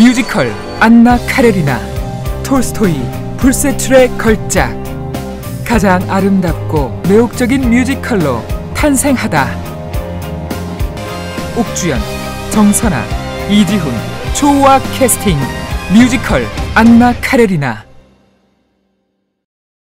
뮤지컬 안나 카레니나 톨스토이 불세출의 걸작. 가장 아름답고 매혹적인 뮤지컬로 탄생하다. 옥주현, 정선아, 이지훈, 초호화 캐스팅 뮤지컬 안나 카레니나.